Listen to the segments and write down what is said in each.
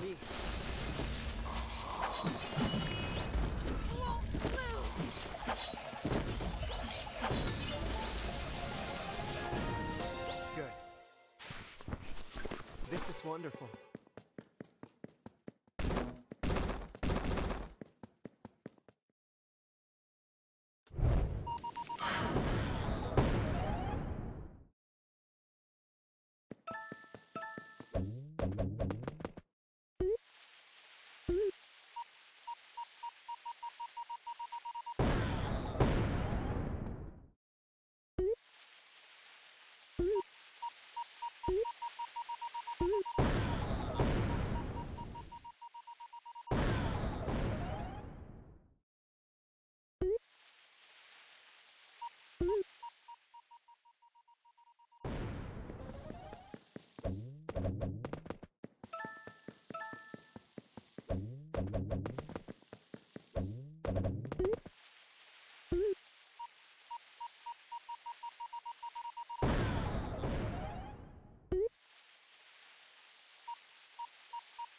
Good. This is wonderful.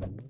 Thank you.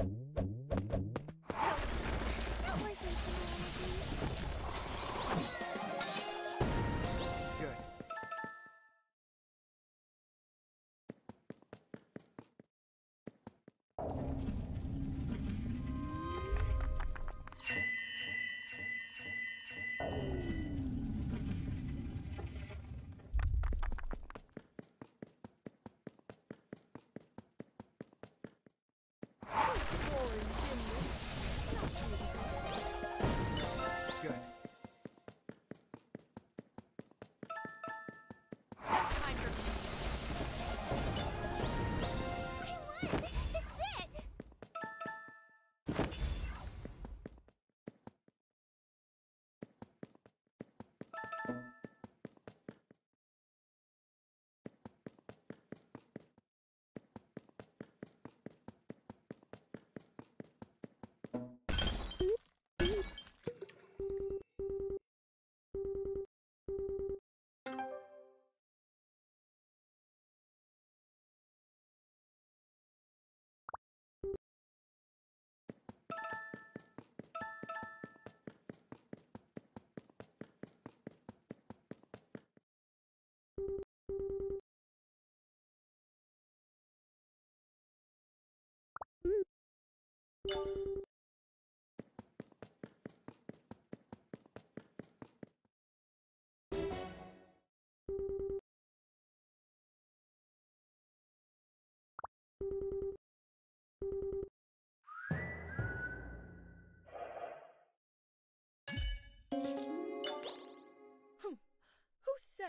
Thank you.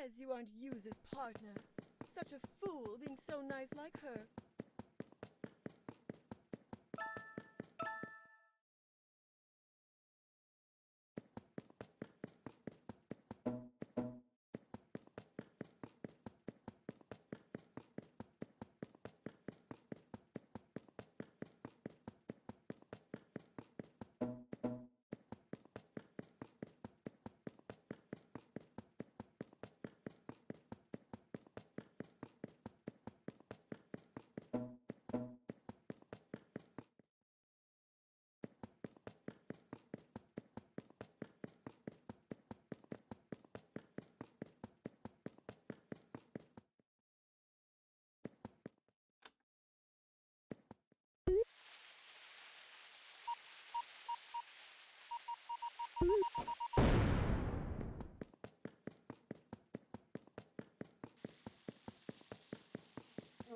Says you aren't Yuza's partner? Such a fool being so nice like her.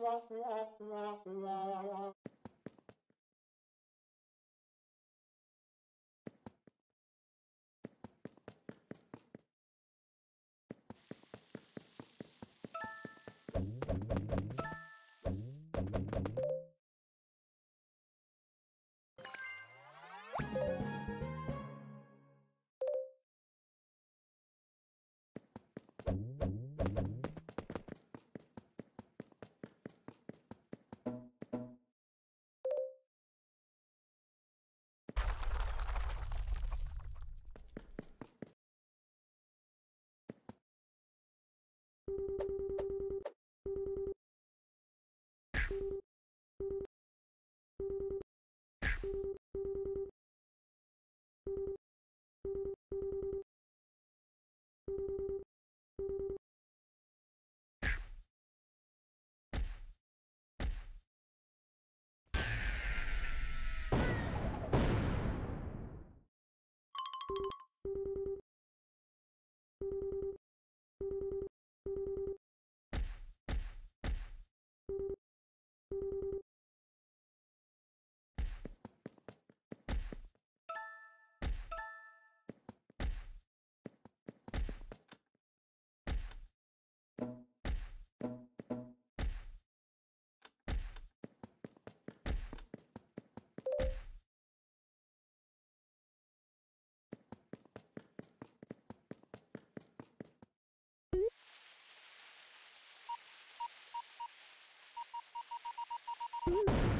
よしよしよしよし。Thing. Those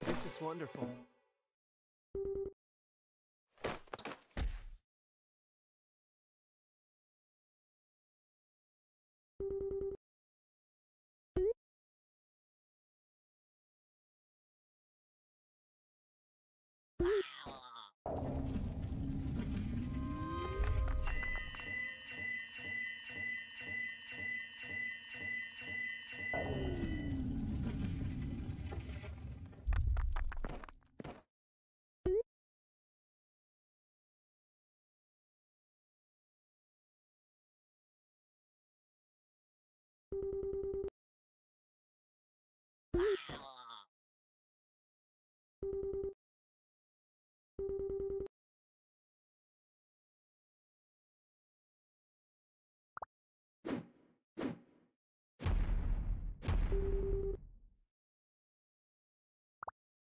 This is wonderful. Bye.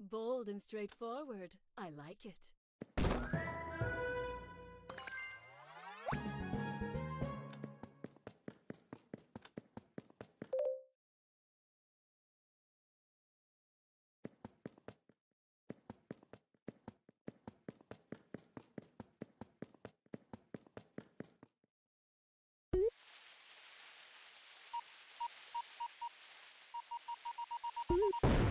Bold and straightforward. I like it. You.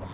You